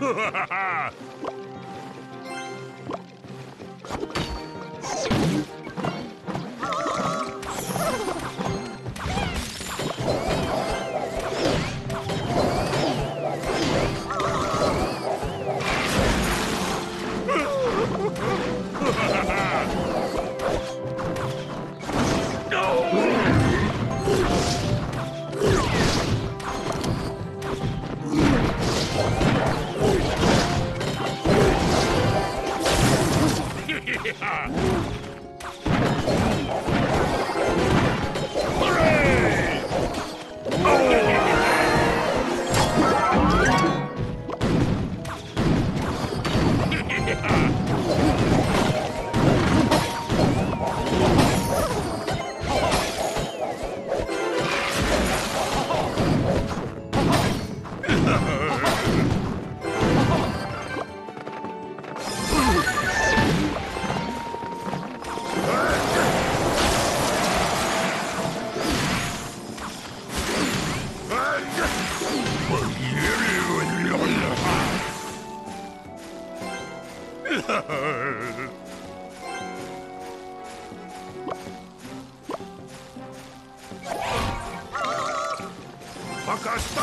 Ha ha ha! Yeah. カした